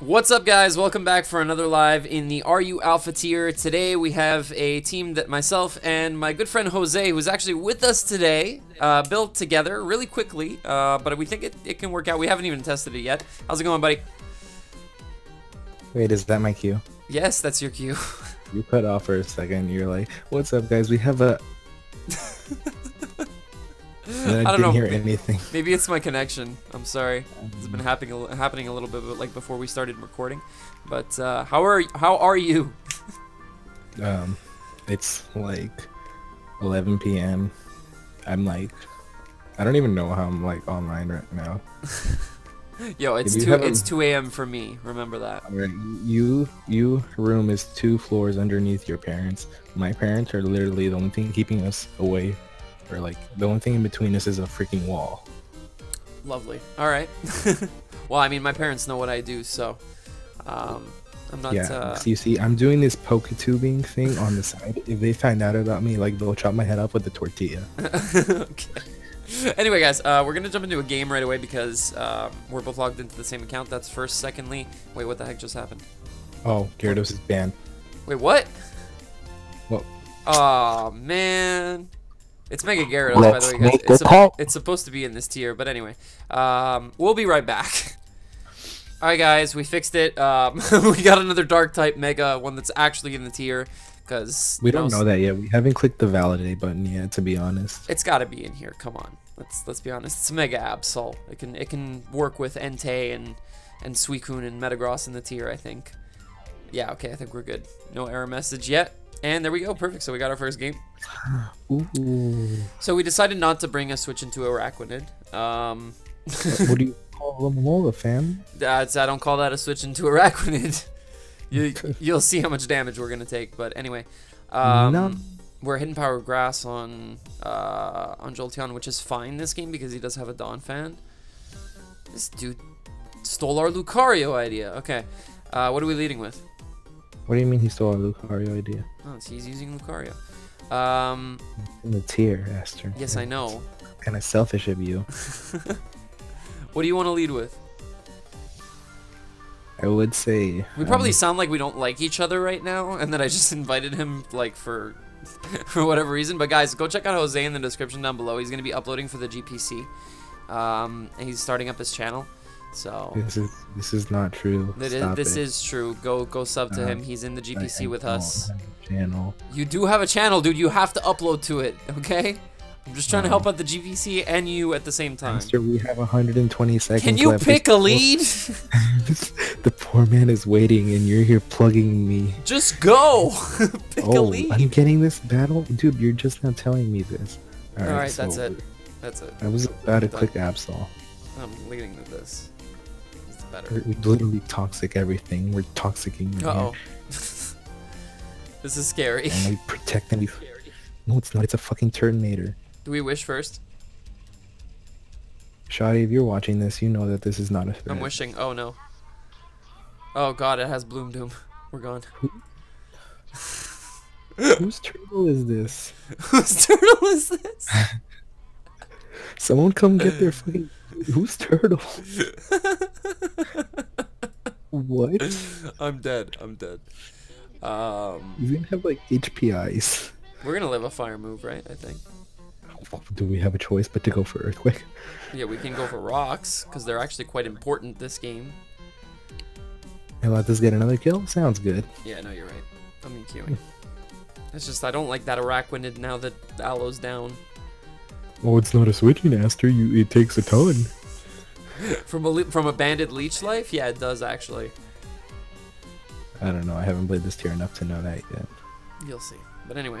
What's up, guys? Welcome back for another live in the RU Alpha tier. Today we have a team that myself and my good friend Jose, who's actually with us today, uh, built together really quickly, uh, but we think it, it can work out. We haven't even tested it yet. How's it going, buddy? Wait, is that my cue? Yes, that's your cue. You cut off for a second. You're like, "What's up, guys? We have a." I, I don't know. hear anything. Maybe it's my connection. I'm sorry. It's been happening a- happening a little bit, but like before we started recording. But uh, how are how are you? Um, it's like 11 p.m. I'm like, I don't even know how I'm like online right now. Yo, it's two it's two a.m. for me. Remember that. You, you room is two floors underneath your parents. My parents are literally the only thing keeping us away, or like the only thing in between us is a freaking wall. Lovely. All right. well, I mean, my parents know what I do, so um, I'm not. yeah. Uh, So you see, I'm doing this poke tubing thing on the side. If they find out about me, like they'll chop my head off with a tortilla. okay. Anyway, guys, uh, we're gonna jump into a game right away because um, we're both logged into the same account. That's first. Secondly, wait, what the heck just happened? Oh, Gyarados is banned. Wait, what? Well, Oh man. It's Mega Gyarados, by the way, guys. It's, a it's supposed to be in this tier, but anyway. Um, we'll be right back. Alright, guys, we fixed it. Um, we got another Dark type Mega, one that's actually in the tier, because we don't know that yet. We haven't clicked the validate button yet, to be honest. It's got to be in here. Come on, let's let's be honest. It's Mega Absol. It can it can work with Entei and and Suicune and Metagross in the tier. I think. Yeah. Okay. I think we're good. No error message yet. And there we go. Perfect. So we got our first game. Ooh. So we decided not to bring a switch into Araquanid. Um, what do you call them, Lola, fam? that's I don't call that a switch into Araquanid. you you'll see how much damage we're gonna take. But anyway, um, No. we're hidden power grass on uh, on Jolteon, which is fine this game because he does have a Donphan. This dude stole our Lucario idea. Okay, uh, what are we leading with? What do you mean he stole our Lucario idea? Oh, so he's using Lucario. Um, In the tier, Aster. yes, I know. Kind of selfish of you. What do you want to lead with? I would say. We probably um, sound like we don't like each other right now, and that I just invited him like for for whatever reason. But guys, go check out Jose in the description down below. He's gonna be uploading for the GPC, um, and he's starting up his channel. So This is this is not true. is, this it. is true. Go go sub to Uh, him. He's in the GPC with us. Channel. You do have a channel, dude. You have to upload to it. Okay. I'm just trying to help out the GPC and you at the same time. Aster, we have 120 seconds. Can you left. pick a lead? the poor man is waiting, and you're here plugging me. just go. pick a oh, lead. I'm getting this battle, dude. You're just now telling me this. All right, that's so it. That's it. I was about to click Absol. I'm leading with this. Better. We're we're literally toxic everything. We're toxicing. right Uh oh. this is scary. And we protect them. No, it's not. It's a fucking Turtonator. Do we wish first? Shotty, if you're watching this, you know that this is not a threat. I'm wishing. Oh no. Oh god, it has Bloom Doom. We're gone. Whose turtle is this? Whose turtle is this? Someone come get their fucking. Whose turtle? what? I'm dead. I'm dead. Um, He's gonna have like HP Ice. we're gonna live a fire move, right? I think. Do we have a choice but to go for Earthquake? Yeah, we can go for rocks because they're actually quite important this game. And let this get another kill? Sounds good. Yeah, no, you're right. I'm EQing. It's just I don't like that Araquanid now that Aloe's down. Oh, it's not a switching Aster. You, it takes a ton. From a from a banded leech life, yeah, it does actually. I don't know. I haven't played this tier enough to know that yet. You'll see. But anyway,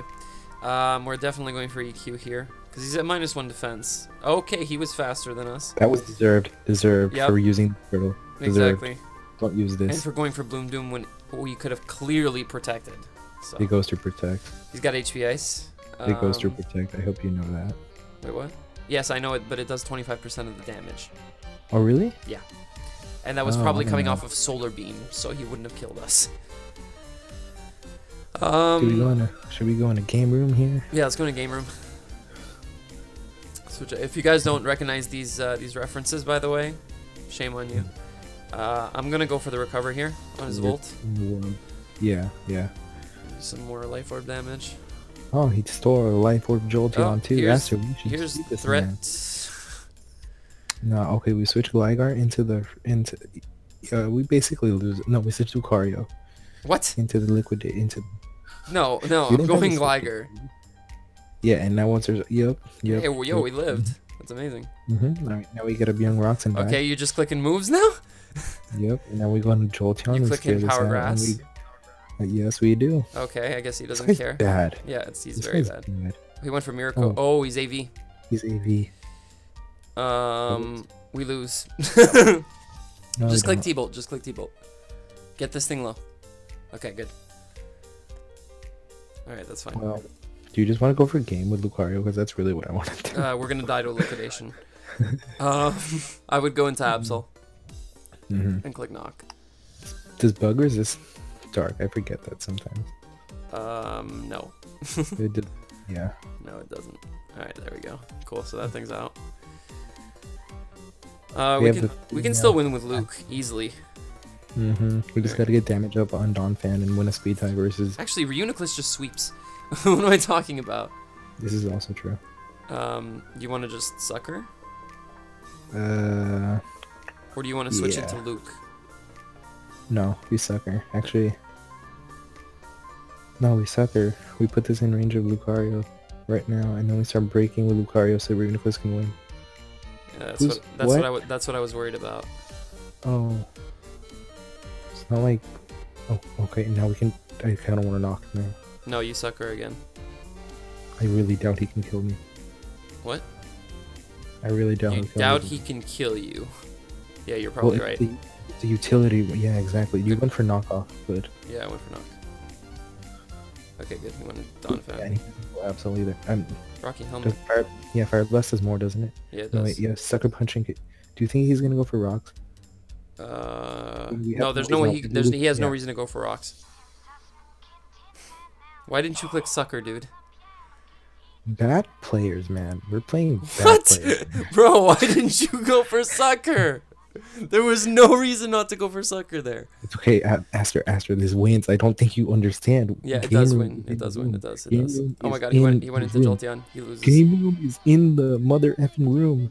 um, we're definitely going for EQ here because he's at minus one defense. Okay, he was faster than us. That was deserved. Deserved Yep. for using the turtle. Deserved. Exactly. Don't use this. And for going for Bloom Doom when we could have clearly protected. So It goes to protect. he's got HP ice. It goes to Um, protect. I hope you know that. Wait, what? Yes, I know it, but it does 25% of the damage. Oh, really? Yeah. And that was Oh, probably coming know. off of Solar Beam, so he wouldn't have killed us. Do we go Um, in a, should we go in a game room here? yeah, let's go in a game room. Switch. If you guys don't recognize these uh, these references, by the way, shame on you. Uh, I'm gonna go for the recover here on his volt. Yeah, yeah. Some more life orb damage. Oh, he stole a life orb Jolteon Oh, too. here's- we should Here's keep this threat. man. No, okay, we switch Gligar into the into. Uh, we basically lose. No, we switch Lucario What? into the liquidate into. No, no, I'm going Gligar. Yeah, and now once there's yep, yep. Hey, well, yo, yep. we lived. That's amazing. Mm-hmm. All right, now we get a young Roxanne back. Okay, you're just clicking moves now? Yep. And now we go into Jolteon You and click in Power Grass? and we- yes, we do. Okay, I guess he doesn't care. Bad. Yeah, it's, he's This very bad. bad. He went for Miracle. Oh, he's AV. He's AV. Um, we lose. No, just click. T-Bolt. Just click T-Bolt. Get this thing low. Okay, good. All right, that's fine. Well, do you just want to go for a game with Lucario? Because that's really what I want to do. Uh, we're gonna die to a liquidation. um, I would go into Absol hmm and click Knock. Does bug resist dark? I forget that sometimes. Um, no, It did, yeah. no, it doesn't. All right, there we go. Cool. So that thing's out. Uh, We we, can the- we can yeah. still win with Luke easily. Mm-hmm. We just gotta get damage up on Donphan and win a speed tie versus. Actually, Reuniclus just sweeps. what am I talking about? This is also true. Um, you want to just sucker, Uh, or do you want to switch it to Luke? No, we sucker. Actually, no, we sucker. We put this in range of Lucario right now, and then we start breaking with Lucario so Reuniclus can win. Yeah, that's Who's- what that's what, what? I that's what I was worried about. Oh, it's not like. Oh, okay. Now we can. I kind of want to knock now. No, you sucker again. I really doubt he can kill me. What? I really doubt. You he'll doubt me. he can kill you. Yeah, you're probably it's right. The, the utility. Yeah, exactly. You went for knockoff, but Yeah, I went for knock. Okay, good. He went yeah, Donphan. and he doesn't absolutely either. Um, Rocky helmet. fire, yeah, fire blast does more, doesn't it? Yeah, it No, does. wait, yeah, sucker punching. Do you think he's gonna go for rocks? Uh, no, no there's no way he there's he has no reason to go for rocks. Why didn't you click sucker, dude? Bad players, man. We're playing bad What? players. Bro, why didn't you go for sucker? There was no reason not to go for sucker there. It's okay, Aster. Aster, this wins. I don't think you understand. Yeah, it Game does win. It does win. It does. It Game does. Oh my god, he went he went into room. Jolteon. He loses. Game room is in the mother effing room.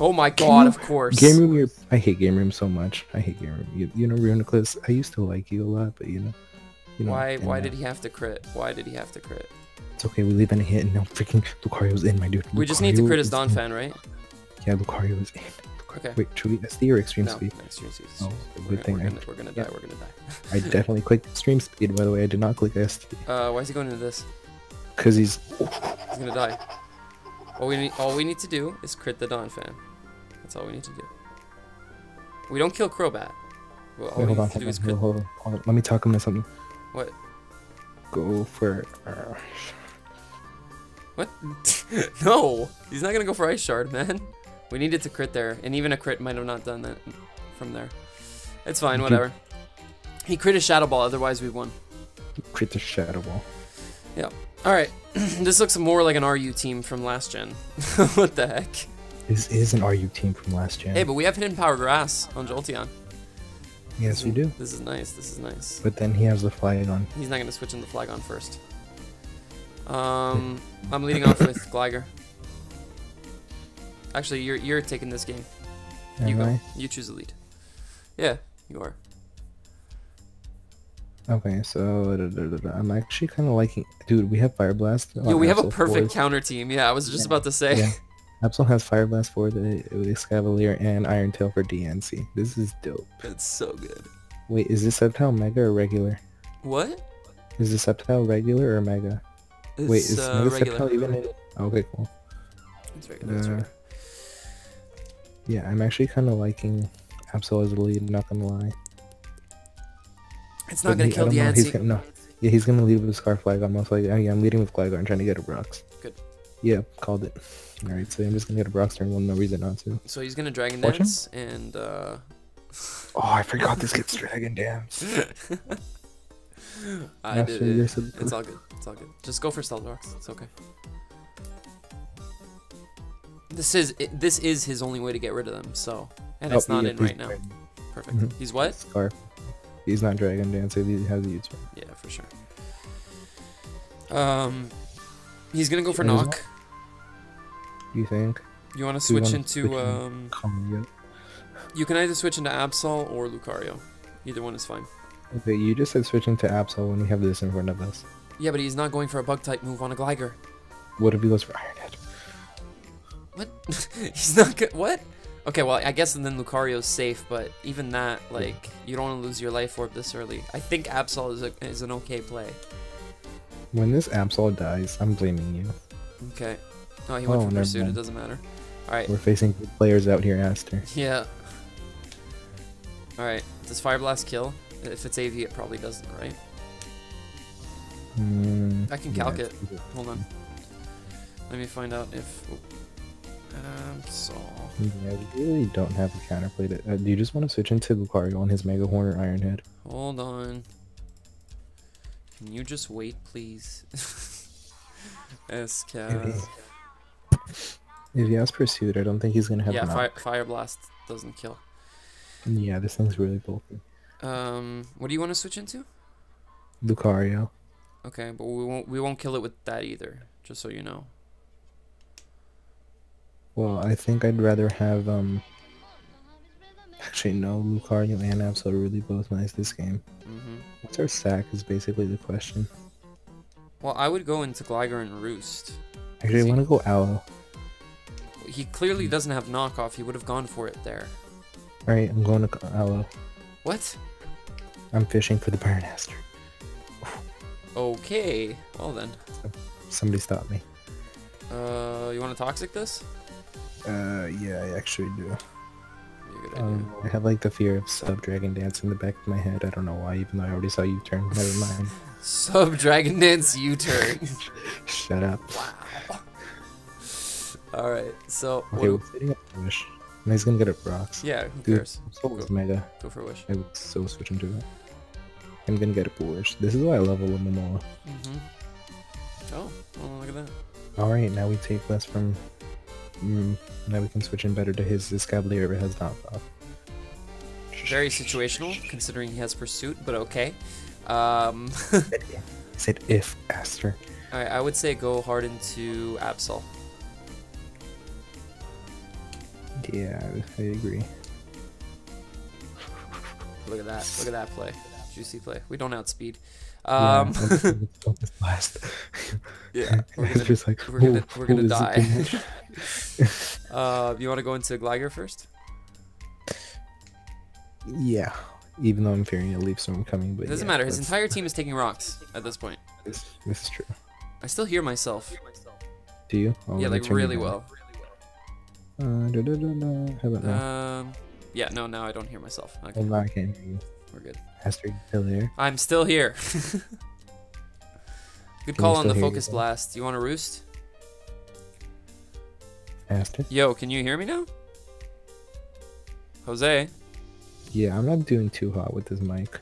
Oh my god, of course. Game room, you're, I hate game room so much. I hate game room. You, you know, Reuniclus, I used to like you a lot, but you know, you know. Why why uh, did he have to crit? Why did he have to crit? It's okay. We leave in a hit, and now freaking Lucario's in, my dude. We just need to crit his is Donphan, right? Yeah, Lucario is in. Okay. Wait, should we SD or extreme No, speed? no, extreme speed. Oh, We're, good gonna, thing we're, I- gonna, we're gonna yeah. die. We're gonna die. I definitely clicked extreme speed. By the way, I did not click SD Uh, why is he going into this? because he's. He's gonna die. All we need, all we need to do is crit the Donphan. That's all we need to do. We don't kill Crobat. Well, all Wait, we hold on, to hold on, hold on, hold on. Let me talk him into something. What? Go for. Uh, What? no, he's not gonna go for Ice Shard, man. We needed to crit there, and even a crit might have not done that from there. It's fine, whatever. He crit a Shadow Ball, otherwise we won. crit the Shadow Ball. Yeah. All right, this looks more like an RU team from last gen. what the heck? This is an RU team from last gen. Hey, but we have hidden power grass on Jolteon. yes, we do. This is nice. This is nice. But then he has the Flygon. He's not gonna switch in the Flygon first. Um, I'm leading off with Gligar. Actually, you're you're taking this game. You Am go. I? You choose the lead. Yeah, you are. Okay, so da, da, da. I'm actually kind of liking. Dude, we have Fire Blast. Yo, we have a perfect counter team. Yeah, I was just Yeah. about to say. Yeah. Absol has Fire Blast for the with Escavalier and Iron Tail for DNC. This is dope. It's so good. Wait, is this Sceptile Mega or regular? What? Is this Sceptile regular or Mega? It's, Wait, is uh, Mega regular. Sceptile even in? Okay, cool. It's regular. It's Uh, regular. Yeah, I'm actually kind of liking Absol as a lead. Not gonna lie. It's not But gonna he- kill the he's gonna, no. Yeah, he's gonna leave with Scarf Flag. I'm most likely. Yeah, I'm leading with Gligar and trying to get a Brox. Good. Yeah, called it. All right, so I'm just gonna get a Brox turn one. No reason not to. So he's gonna Dragon Fortune? Dance and uh. Oh, I forgot this gets Dragon Dance. I did it. It's all good. It's all good. Just go for Stealth Rocks. It's okay. This is this is his only way to get rid of them. So, and it's Oh, not in right now. Dragon. perfect. Mhm. He's what? Scarf. He's not Dragon Dance he has the U-turn. Yeah, for sure. Um, he's gonna go for knock. You think? You want to switch into switch um? Combo. You can either switch into Absol or Lucario. Either one is fine. Okay, you just said switching to Absol when you have this in front of us. Yeah, but he's not going for a bug type move on a Gligar. What if he goes for Iron? What? he's not good. What? Okay, well, I guess then Lucario's safe, but even that, like, you don't want to lose your life orb this early. I think Absol is, a, is an okay play. When this Absol dies, I'm blaming you. Okay. Oh, he went Oh, for Pursuit. It doesn't matter. All right. We're facing good players out here, Aster. Yeah. All right. Does Fire Blast kill? If it's AV, it probably doesn't, right? Mm, I can calc it's it. Hold on. Let me find out if. Um, so. Yeah, we really don't have a counterplay. To, uh, do you just want to switch into Lucario on his Mega Horn or Iron Head? Hold on. Can you just wait, please? SCAS. If he has Pursuit, I don't think he's gonna have Yeah, fire, fire Blast doesn't kill. Yeah, this thing's really bulky. Um, what do you want to switch into? Lucario. Okay, but we won't we won't kill it with that either. Just so you know. Well, I think I'd rather have um. Actually, no. Lucario and Absol are really both nice this game. hmm What's our sack is basically the question. Well, I would go into Gligar and Roost. Actually, I want to go Aloe. He clearly doesn't have knockoff. He would have gone for it there. All right, I'm going to Aloe. What? I'm fishing for the Baronaster. Okay. Well then. Somebody stop me. Uh, you want to toxic this? Uh, yeah, I actually do. Be a good idea. Um, I have like the fear of sub Dragon Dance in the back of my head. I don't know why, even though I already saw you turn. Never mind. Sub Dragon Dance U-turn. Shut up. wow. All right. So what Okay, do- we're sitting up Wish. And he's gonna get up rocks. yeah, who Dude, cares? So is Mega. Go for a wish. I would so switch into it. I'm gonna get a Wish. This is why I level him more. Mm-hmm. Oh, well, look at that. Alright, now we take less from. Mm, now we can switch in better to his. This Cavalier has knockoff. Very situational, considering he has pursuit, but okay. Um, I said if Aster. all right, I would say go hard into Absol. Yeah, I agree. Look at that. Look at that play. Juicy play. We don't outspeed. Yeah, Um, let's- let's last. yeah, we're gonna, like, we're gonna, "Oh, we're gonna die. uh, you want to go into Gligar first? yeah, even though I'm fearing a leaf storm coming, but It doesn't yeah, matter. His let's- entire team is taking rocks at this point. This, this is true. I still hear myself. Do you? Oh, yeah, like really well. Uh, da, da, da. How about now? Um, yeah, no, now I don't hear myself. Okay, Well, I can't hear you. we're good. Aster, still there? I'm still here. Good call on the focus blast. You want to roost? Aster? Yo, can you hear me now? Jose, Yeah, I'm not doing too hot with this mic.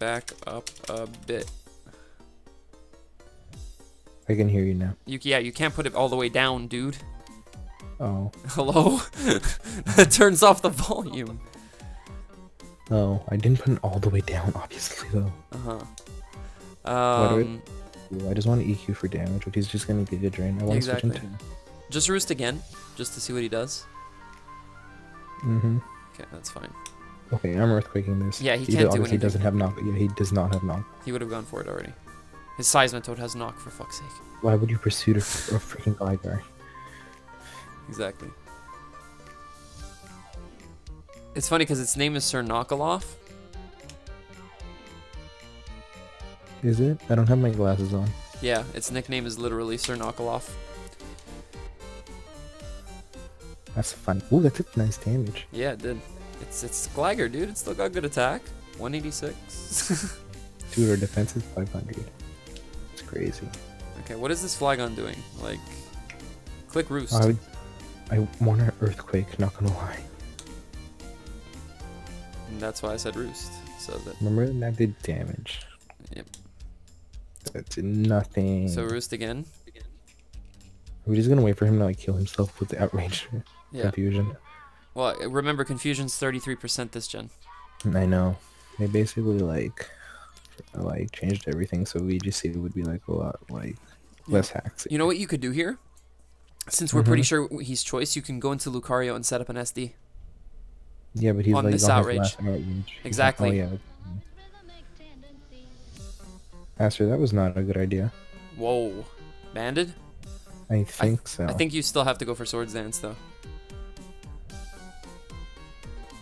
back up a bit. I can hear you now. You, yeah, you can't put it all the way down, dude. Oh, Hello? that turns off the volume. Oh, I didn't put it all the way down, obviously though. Uh-huh. Um, I just want to EQ for damage, but he's just gonna Giga Drain. I want to Exactly. switch into. just roost again, just to see what he does. Mm-hmm. Okay, that's fine. Okay, I'm earthquaking this. Yeah, he Either can't do anything. doesn't have knock. Yeah, he does not have knock. He would have gone for it already. His Seismitoad has knock, for fuck's sake. Why would you pursue a, a freaking Gligar? Exactly. It's funny because its name is Sir Knockaloff. Is it? I don't have my glasses on. Yeah, its nickname is literally Sir Knockaloff. That's fun. Ooh, that took nice damage. Yeah, it did. It's it's Gligar, dude. It's still got good attack. 186. Dude, our defense is 500. It's crazy. okay, what is this Flygon doing? Like, click Roost. I would, I want an earthquake. Not gonna lie. And that's why I said Roost. So that Remember that did damage. Yep. That did nothing. so Roost again. We're just gonna wait for him to like kill himself with the outrage Yeah. confusion. Well, remember, confusion's 33% this gen. I know. They basically like like changed everything so VGC would be like a lot like less hacks. You know what you could do here? Since we're pretty Mhm. sure he's choice, you can go into Lucario and set up an SD. Yeah, but he's on like this on outrage. outrage. Exactly. Oh yeah. Aster, that was not a good idea. Whoa. Banded? I think so. I think you still have to go for Swords Dance, though.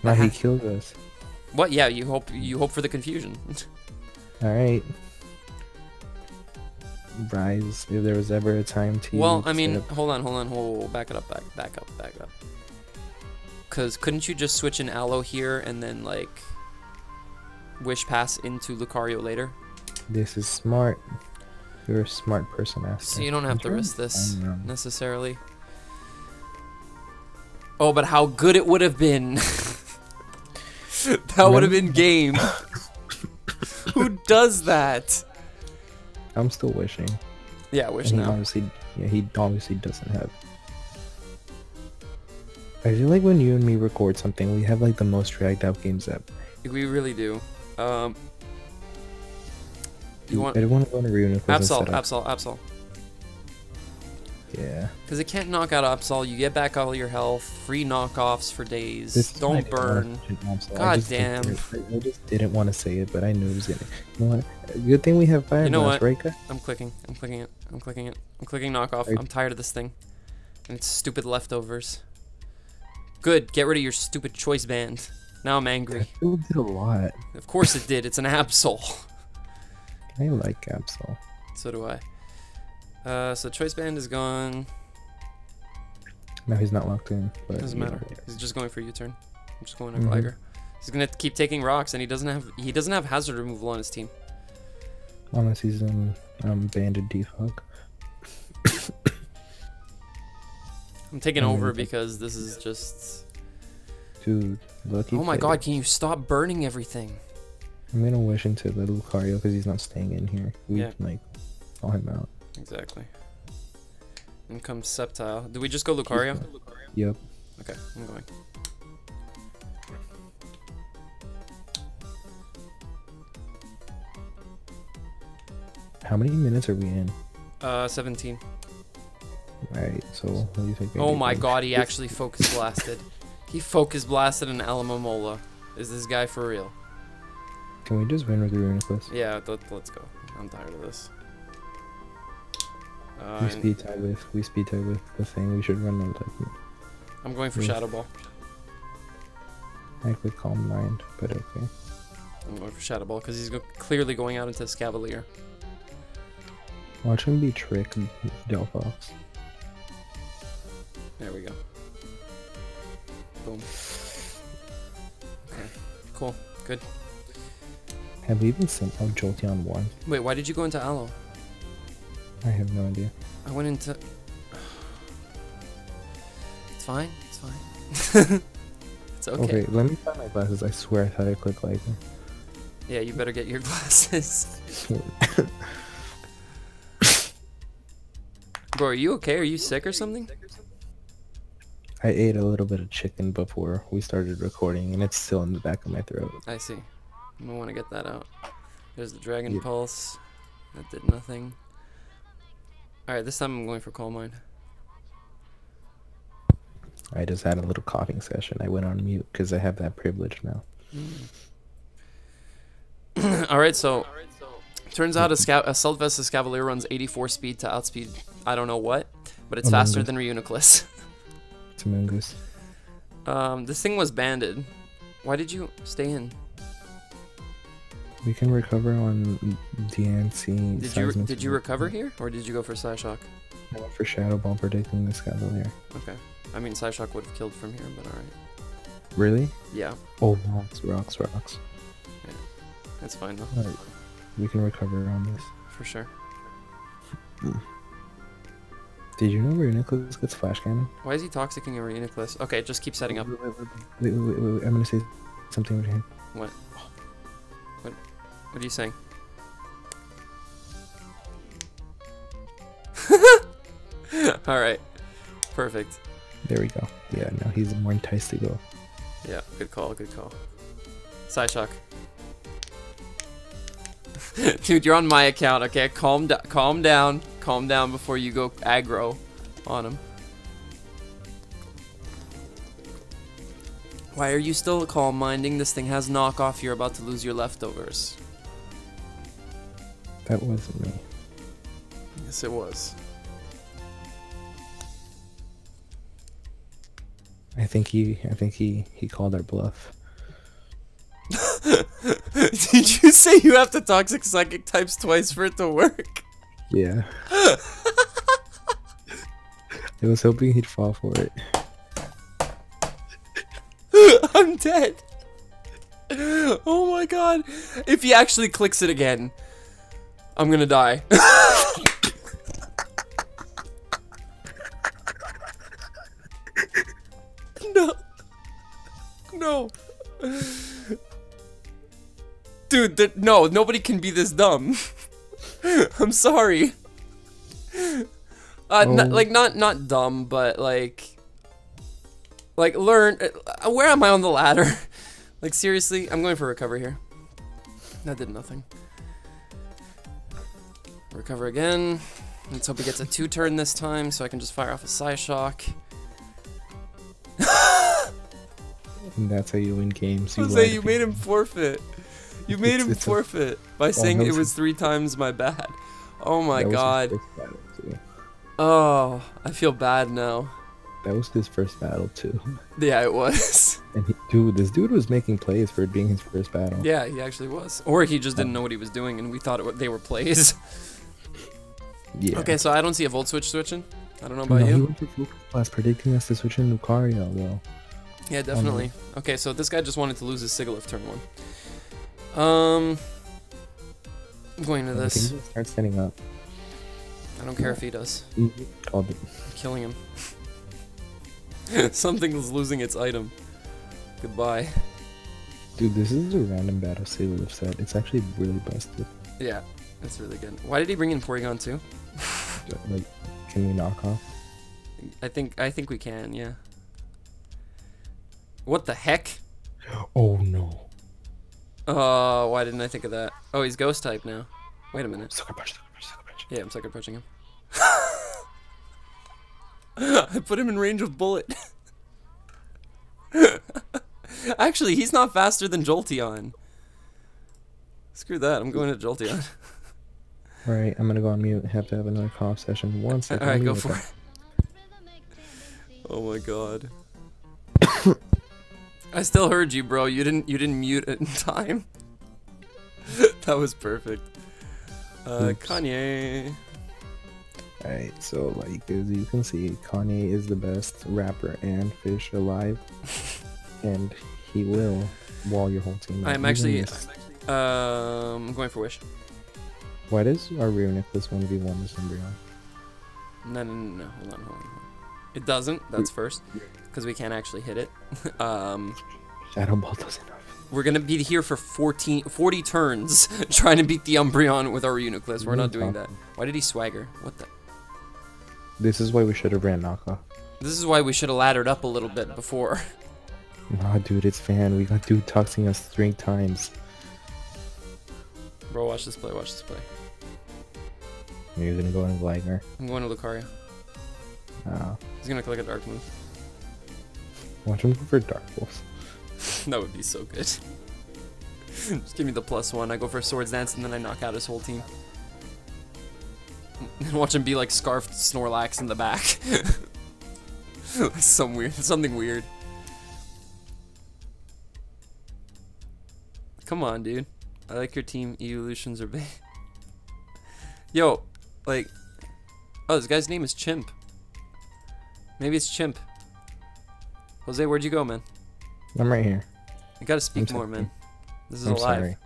now he killed us. What? Yeah, you hope you hope for the confusion. All right. Rise, if there was ever a time to. well, I mean, hold on, hold on, hold, back it up, back, back up, back up. Cause couldn't you just switch an Aloe here and then like wish pass into Lucario later? this is smart. You're a smart person, Aster. So you don't have I'm to risk this necessarily. Oh, but how good it would have been. that would have been game. Who does that? I'm still wishing. Yeah, wish And he now. obviously, yeah, he obviously doesn't have. I feel like when you and me record something, we have like the most dragged out games ever. We really do. Um, you want I don't want to go into Runic Absol, Absol, Absol. Yeah. Because it can't knock out Absol. You get back all your health. Free knockoffs for days. This is why I Don't burn. God damn. I just didn't want to say it, but I knew it was gonna. You know what? Good thing we have Fire You know Blast, what? right? I'm clicking. I'm clicking it. I'm clicking it. I'm clicking knockoff. I'm tired of this thing. And its stupid leftovers. Good. Get rid of your stupid choice band. Now I'm angry. still did a lot. Of course it did. It's an Absol. I like Absol. so do I. Uh, so choice band is gone. No, he's not locked in. But Doesn't matter. He's just going for U-turn. I'm just going to Mhm. Gligar. He's gonna keep taking rocks, and he doesn't have he doesn't have hazard removal on his team. Unless he's in um, banded defog. I'm taking over because this is just. Dude, lucky. Oh my god! Can you stop burning everything? I'm gonna wish into the Lucario because he's not staying in here. We Yeah. can like call him out. Exactly. In comes Sceptile. Do we just go Lucario? Yep. Okay, I'm going. How many minutes are we in? Uh, 17. Right. So what do you think? Oh my god, he actually focus blasted. He focus blasted an Alomomola. Is this guy for real? Can we just win with the Reuniclus? Yeah, let, let's go. I'm tired of this. Uh, we speed tie with we speed tie with the thing. We should run the like I'm going for. Shadow Ball. I click calm mind, but okay. I'm going for Shadow Ball because he's go- clearly going out into Escavalier. Watch him be trick Delphox. There we go. Boom. Okay, cool, good. Have we even sent out oh, Jolteon one? Wait, why did you go into Aloe? I have no idea. I went into. It's fine. It's fine. it's okay. Okay. let me find my glasses. I swear I thought I clicked like. Yeah, you better get your glasses. Bro, are you okay? Are you sick or something? I ate a little bit of chicken before we started recording, and it's still in the back of my throat. I see. I'm gonna want to get that out. There's the Dragon Yeah. Pulse. That did nothing. Alright, this time I'm going for Calm Mind. I just had a little coughing session. I went on mute because I have that privilege now. Mm. Alright, so. Turns out a, sca- a Sylvester Cavalier runs 84 speed to outspeed I don't know what, but it's oh, faster than Reuniclus. Mungus. um, this thing was banded. Why did you stay in? We can recover on DNC. Did you did you recover here, or did you go for Psyshock? I went for Shadow Ball predicting this Cavalier. Okay. I mean, Psyshock would have killed from here, but alright. Really? Yeah, Oh, rocks, rocks, rocks. Yeah, that's fine though, Alright. We can recover on this. for sure. Did you know Reuniclus gets flash cannon? Why is he toxicking a Reuniclus? Okay, just keep setting up. Wait, wait, wait, wait, I'm gonna say something over here. What? What? What are you saying? All right, perfect. There we go. Yeah, now he's more enticed to go. Yeah, good call, good call. Psyshock. Dude, you're on my account, okay? Calm, calm down. Calm down before you go aggro on him. Why are you still calm minding? This thing has knockoff. You're about to lose your leftovers. That wasn't me. Yes, it was. I think he I think he he called our bluff. Did you say you have to toxic psychic types twice for it to work? Yeah. I was hoping he'd fall for it. I'm dead. Oh my god. If he actually clicks it again, I'm gonna die. no. No. Dude, no, nobody can be this dumb. I'm sorry. Uh, n- Oh. like not not dumb, but like like learn uh, where am I on the ladder? like seriously, I'm going for recover here. That did nothing. Recover again. Let's hope he gets a two turn this time so I can just fire off a Psyshock. And that's how you win games. Jose, lie to you made him forfeit. You made It's- him it's a- forfeit by oh, saying that it was- was three times my bad. Oh my was god. first battle, too. Oh, I feel bad now. That was his first battle too. Yeah, it was. And he, dude, this dude was making plays for it being his first battle. yeah, he actually was. Or he just didn't know what he was doing and we thought it, they were plays. Yeah. Okay, so I don't see a volt switch switching. I don't know No, about he you. went full class predicting us to switch in Lucario though. Yeah, definitely. Okay, so this guy just wanted to lose his Sigilyph turn one. Um, I'm going to this. start setting up. I don't care if he does. It. I'm killing him. Something is losing its item. Goodbye. Dude, this is a random battle Sigilyph set. It's actually really busted. Yeah, that's really good. Why did he bring in Porygon2? Like, can we knock off? I think I think we can. Yeah. What the heck? Oh no. Oh, why didn't I think of that? Oh, he's ghost type now. Wait a minute. Sucker punch, sucker punch, sucker punch. Yeah, I'm sucker punching him. I put him in range of bullet. Actually, he's not faster than Jolteon. Screw that, I'm going to Jolteon. Alright, I'm gonna go on mute. Have to have another cough session. One second. Alright, I'll go for right it. Oh my god. I still heard you, bro. You didn't you didn't mute it in time. that was perfect. Uh, Oops. Kanye. Alright, so like as you can see, Kanye is the best rapper and fish alive. and he will wall your whole team. I'm actually- this- Um, I'm going for Wish. Why does our Reuniclus 1v1 this Umbreon? No, no, no, no. Hold on, hold on. hold on. It doesn't. That's first. Because we can't actually hit it. um, Shadow Ball doesn't we're going to be here for 14, 40 turns trying to beat the Umbreon with our Uniclus. We're not doing that. Why did he swagger? What the? This is why we should have ran knockoff. This is why we should have laddered up a little bit before. Nah, dude, it's fan. We got dude toxing us three times. Bro, watch this play. Watch this play. You're gonna go in Gligar. I'm going to Lucario. Uh, He's going to click a dark move. Watch him go for Dark Pulse. that would be so good. Just give me the plus one. I go for Swords Dance and then I knock out his whole team. And watch him be like scarfed Snorlax in the back. Some weird, something weird. Come on, dude. I like your team. Evolutions are big. Yo, like, oh, this guy's name is Chimp. Maybe it's Chimp. Jose, where'd you go, man? I'm right here. You gotta speak I'm more, sorry. man. This is I'm alive. sorry.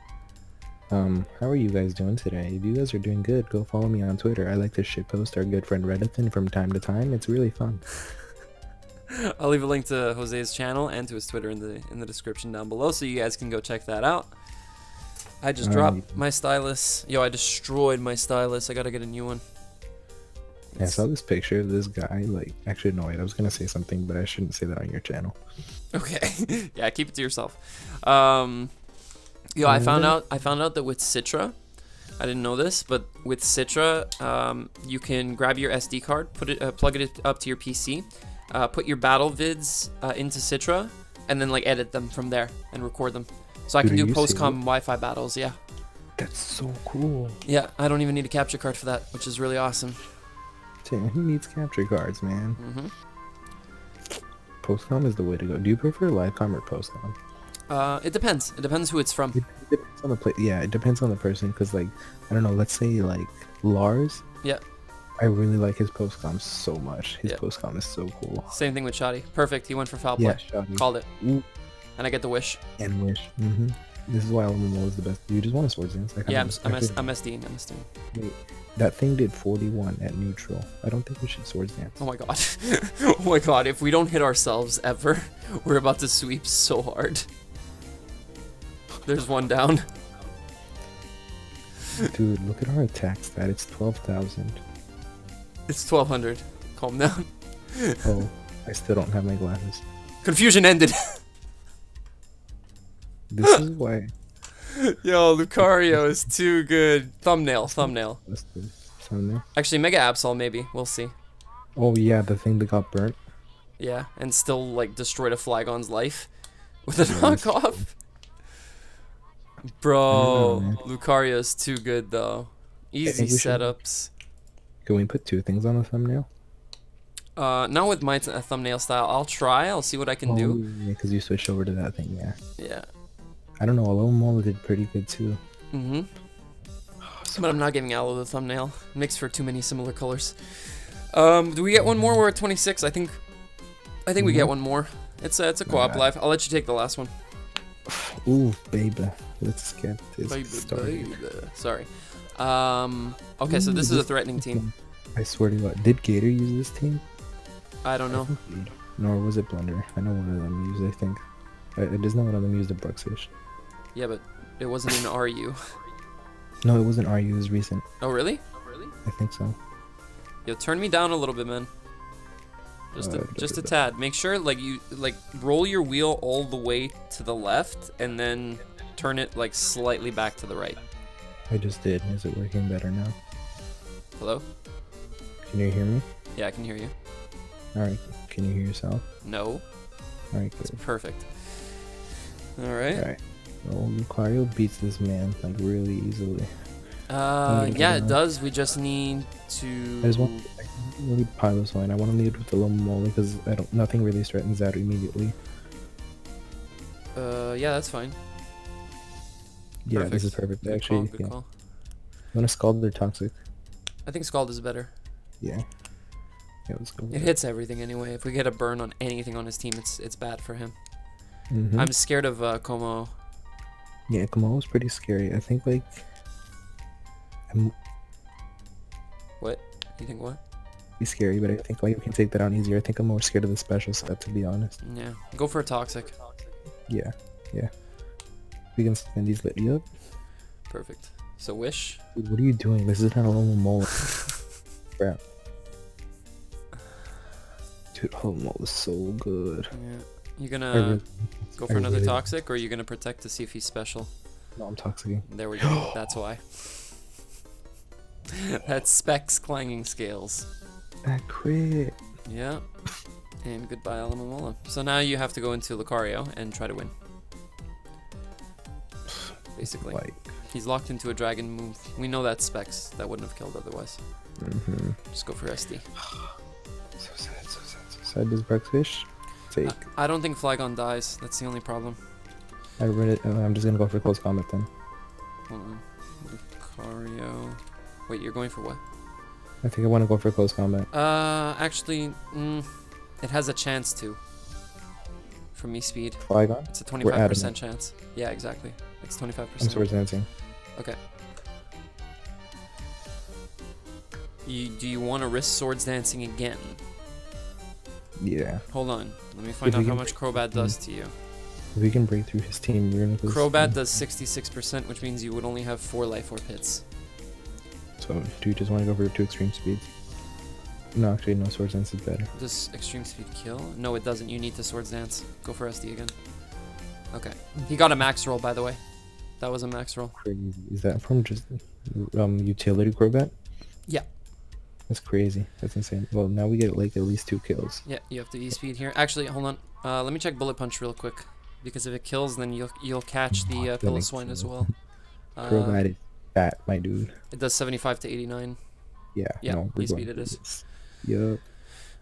Um, how are you guys doing today? If you guys are doing good, go follow me on Twitter. I like to shitpost our good friend Reddithan from time to time. It's really fun. I'll leave a link to Jose's channel and to his Twitter in the in the description down below, so you guys can go check that out. I just Um, dropped my stylus. Yo, I destroyed my stylus. I gotta get a new one. I saw this picture of this guy. Like, actually, no, wait. I was gonna say something, but I shouldn't say that on your channel. Okay. yeah, keep it to yourself. Um, yo, I found out. I found out that with Citra, I didn't know this, but with Citra, um, you can grab your SD card, put it, uh, plug it up to your PC, uh, put your battle vids uh, into Citra, and then like edit them from there and record them. So I Dude, can do post-com? Wi-Fi battles. Yeah. That's so cool. Yeah, I don't even need a capture card for that, which is really awesome. Damn, who needs capture cards, man? hmm Postcom is the way to go. Do you prefer livecom or postcom? Uh, it depends. It depends who it's from. It depends on the play. Yeah, it depends on the person. Cause like, I don't know. Let's say like Lars. Yeah. I really like his postcom so much. His Yeah. postcom is so cool. Same thing with Shoddy. Perfect. He went for foul play. Yeah, Shaggy. Called it. Ooh. And I get the wish. and wish. hmm This is why Alamo is the best. You just want a swords dance. I Yeah, I'm, I'm, I S- could- I'm SDing. I'm SDing. wait, that thing did 41 at neutral. I don't think we should swords dance. Oh my god. oh my god. If we don't hit ourselves ever, we're about to sweep so hard. There's one down. Dude, look at our attack stat. It's 12,000. It's 1200. Calm down. Oh, I still don't have my glasses. Confusion ended. This is why. Yo, Lucario is too good. Thumbnail, thumbnail. What's this? Something there? Actually, Mega Absol maybe. We'll see. Oh yeah, the thing that got burnt. Yeah, and still like destroyed a Flygon's life with a knockoff. Bro, know. Lucario is too good though. Easy we should- setups. Can we put two things on the thumbnail? Uh, not with my thumbnail style. I'll try. I'll see what I can do. Oh, yeah, because you switch over to that thing. Yeah. Yeah. I don't know. Alomomola did pretty good too. Mm-hmm. But I'm not giving Aloe the thumbnail. Mixed for too many similar colors. Um, do we get one more? We're at 26. I think. I think we get Mhm. one more. It's a it's a co-op Alright. live. I'll let you take the last one. Ooh, baby. Let's get this Baby, started. baby. Sorry. Um. Okay, so Ooh, this is a threatening team. I swear to God, did Gator use this team? I don't know. I think he did. Nor was it Blunder. I know one of them used. I think. I, it does not one of them used a Bruxish. Yeah, but it wasn't in RU. No, it wasn't RU. It was recent. Oh really? I think so. Yo, turn me down a little bit, man. Just a, Uh, just a tad. Make sure like you like roll your wheel all the way to the left and then turn it like slightly back to the right. I just did. Is it working better now? Hello? Can you hear me? Yeah, I can hear you. All right. Can you hear yourself? No, All right, it's good. perfect. All right. All right. Well, Lucario beats this man like really easily. Uh, yeah, it does. We just need to. I just want don't need Piloswine. I want to lead with the Lomomola because I don't. Nothing really threatens that immediately. Uh, yeah, that's fine. Yeah, this is Perfect. perfect. Good Actually, call, yeah. call. You want to Scald their Toxic? I think Scald is better. Yeah. Yeah, let's go. It hits everything anyway. If we get a burn on anything on his team, it's it's bad for him. Mm-hmm. I'm scared of uh, Kommo-o. Yeah, Kommo-o was pretty scary. I think like. I'm What? You think what? be scary, but I think like we can take that on easier. I think I'm more scared of the special set to be honest. Yeah, go for a toxic. Yeah, yeah. We can spend these lit up. Perfect. So wish. Dude, what are you doing? This is not a Lomomola. Crap. Dude, oh, Lomomola is so good. Yeah. You gonna go I for another toxic, or are you gonna protect to see if he's special? No, I'm toxic. There we go. That's why. That's specs clanging scales. That crit. Yeah. And goodbye, Alomomola. So now you have to go into Lucario and try to win. Basically. Like, He's locked into a dragon move. We know that's specs. That wouldn't have killed otherwise. Mm -hmm. Just go for SD. So sad, so sad, so sad. Does Bruxish take? I, I don't think Flygon dies. That's the only problem. I read it. Uh, I'm just gonna go for close combat then. Hold on. Lucario. Wait, you're going for what? I think I want to go for close combat. Uh, actually, mm, it has a chance to. For me, speed. Flygon. It's a 25% chance. Yeah, exactly. It's 25%. I'm swords dancing. Okay. You, do you want to risk swords dancing again? Yeah. Hold on. Let me find If out how much break Crobat does to you. If we can break through his team, you're gonna. go Crobat does 66%, which means you would only have 4 life orb hits. So, do you just want to go for two extreme speeds? No, actually, no Swords Dance is better. Does extreme speed kill? No, it doesn't. You need the swords dance. Go for SD again. Okay. He got a max roll, by the way. That was a max roll. Crazy. Is that from just um utility Crobat? Yeah. That's crazy. That's insane. Well, now we get like at least two kills. Yeah, you have to E speed here. Actually, hold on. Uh, let me check bullet punch real quick, because if it kills, then you'll you'll catch the uh, Piloswine as well. Uh, is fat, my dude. it does 75 to 89. Yeah. Yeah, no, E speed it is. Yup.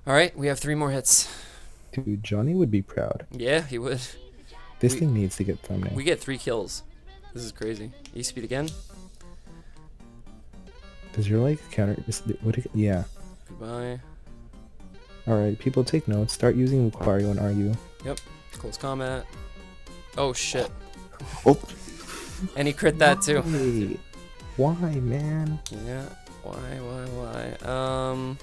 All right, we have three more hits. Dude, Johnny would be proud. Yeah, he would. This We- thing needs to get thumbnail. We get three kills. This is crazy. E speed again. Does your like counter? Is, what? Yeah. Goodbye. All right, people take notes. Start using Lucario and RU. Close combat. Oh shit. Oh. And he crit that too. Why? Why, man? Yeah. Why? Why? Why? Um.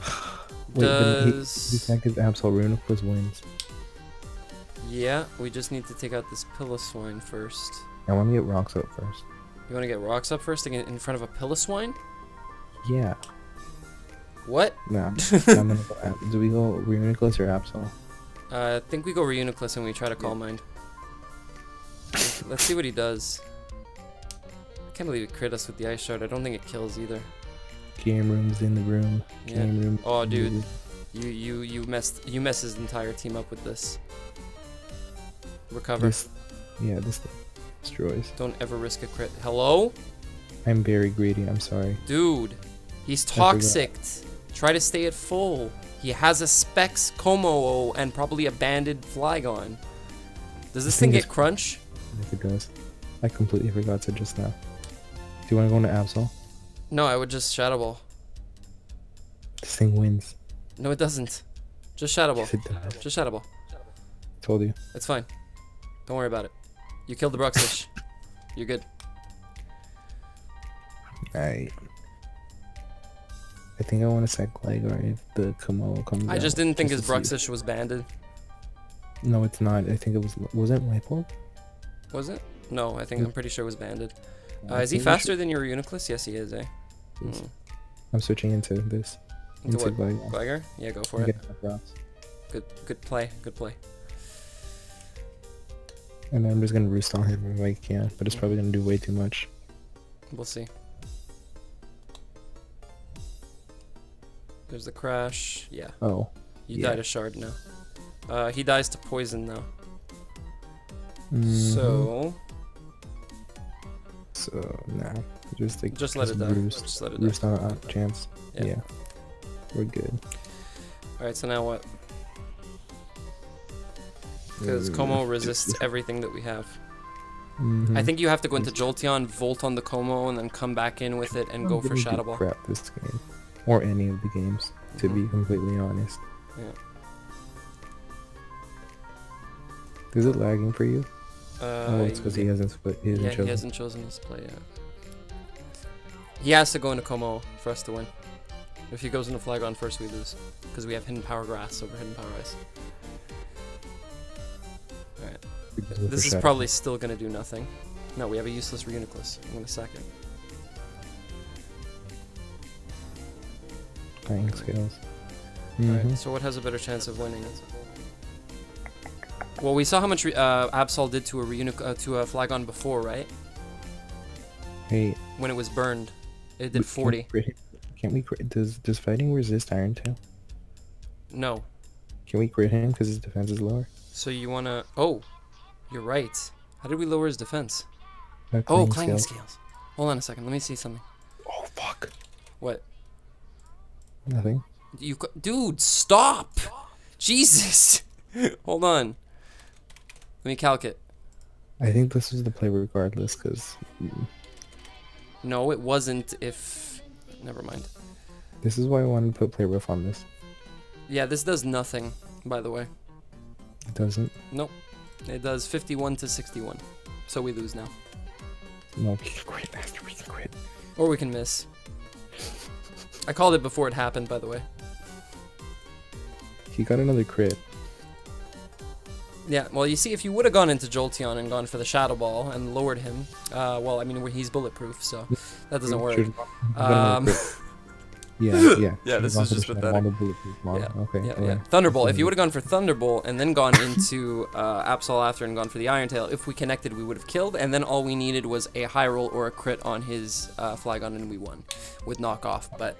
Wait, but he, Does he can't give Absol Runefus wins. yeah? We just need to take out this Piloswine first. I want to get rocks up first. You want to get rocks up first to get in front of a Piloswine? Yeah. What? Nah. Gonna go Do we go Reuniclus or Absol? Uh, I think we go Reuniclus and we try to Calm Mind. Let's see what he does. I can't believe it crit us with the Ice Shard. I don't think it kills either. Game room's in the room. Yeah. Game room. Oh, dude. You you you messed you mess his entire team up with this. Recover. This, yeah, this thing destroys. Don't ever risk a crit. Hello? I'm very greedy. I'm sorry. Dude, he's toxic. Try to stay at full. He has a Specs Kommo-o and probably a banded Flygon. Does this thing thing get crunch? If it does. I completely forgot to just now. Do you want to go into Absol? No, I would just Shadow Ball. This thing wins. No, it doesn't. Just Shadow Ball. Yes, it does. Just Shadow Ball. Told you. It's fine. Don't worry about it. You killed the Bruxish. You're good. I. I think I want to sack Gligar if the Kommo-o comes I just didn't think his to. Bruxish was banded. No, it's not. I think it was. Was it Light Bulb? Was it? No, I think. I'm pretty sure it was banded. Uh, is he faster than your Uniclus? Yes, he is, eh? Yes. Hmm. I'm switching into this. Into Into what? Gligar. Yeah, go for it. getting the rocks. Good, good play. Good play. And I'm just gonna roost on him if I can, but it's Mm. probably gonna do way too much. We'll see. There's the crash. Yeah, Oh, you Yeah. died a shard now. Uh, he dies to poison now. mhm. So so nah, just like just let it die. Roost, Just let it die. roost on a chance. Yeah. Yeah. we're good. All right. So now what? Because Mm, Kommo-o resists everything that we have. I mhm. think you have to go into Jolteon, volt on the Kommo-o, and then come back in with it and go for Shadow Ball. Crap this game, or any of the games, to Mhm. be completely honest. Yeah. Is it lagging for you? Uh, oh, it's because he hasn't split. He hasn't yeah, chosen. he hasn't chosen his play yet. He has to go into Kommo-o for us to win. If he goes into Flygon first, we lose. Because we have Hidden Power Grass over Hidden Power Ice. This is probably still gonna do nothing. No, we have a useless Reuniclus. I'm gonna sack it. Dying scales. Alright, Mhm. so what has a better chance of winning? Well, we saw how much re- uh, Absol did to a Reunic- uh, to a Flygon before, right? Hey, When it was burned, it did can we 40. crit him? Can't we crit? Does does fighting resist iron too? No. Can we crit him because his defense is lower? So you wanna? Oh, you're right. How did we lower his defense? By Oh, clanging scales. scales. Hold on a second. Let me see something. Oh fuck! What? Nothing. You, dude, stop! Jesus! Hold on. Let me calc it. I think this was the play regardless because No, it wasn't. If never mind. this is why I wanted to put play rough on this. Yeah, this does nothing. By the way, It doesn't. nope. It does 51 to 61. So we lose now, No, we can crit after we can crit. or we can miss. I called it before it happened. By the way. He got another crit. Yeah, well, you see, if you would have gone into Jolteon and gone for the Shadow Ball and lowered him, uh, well, I mean, he's bulletproof, so that doesn't work. Should've got another Um. Yeah, yeah. Yeah, this Gone is just Shadow pathetic. The bulletproof model. Yeah, Okay. Yeah, go yeah. Thunderbolt. If you would have gone for Thunderbolt and then gone into uh, Absol after and gone for the Iron Tail, if we connected, we would have killed. And then all we needed was a high roll or a crit on his uh, Flygon, and we won with knockoff. But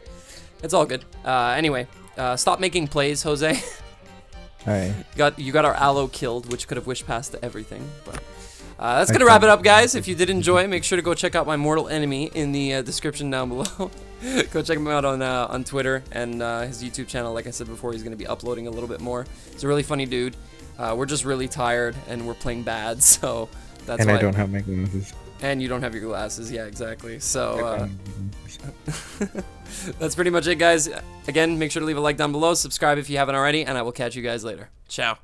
it's all good. Uh, anyway, uh, stop making plays, Jose. All right. You got you got our aloe killed, which could have wished past everything. But uh, that's gonna wrap it up, guys. If you did enjoy, make sure to go check out my mortal enemy in the uh, description down below. go check him out on uh, on Twitter and uh, his YouTube channel. Like I said before, he's gonna be uploading a little bit more. He's a really funny dude. Uh, we're just really tired and we're playing bad, so that's and why. I don't have my glasses. and you don't have your glasses. Yeah, exactly. So. Uh, That's pretty much it, guys. Again, make sure to leave a like down below, subscribe if you haven't already, and I will catch you guys later. Ciao.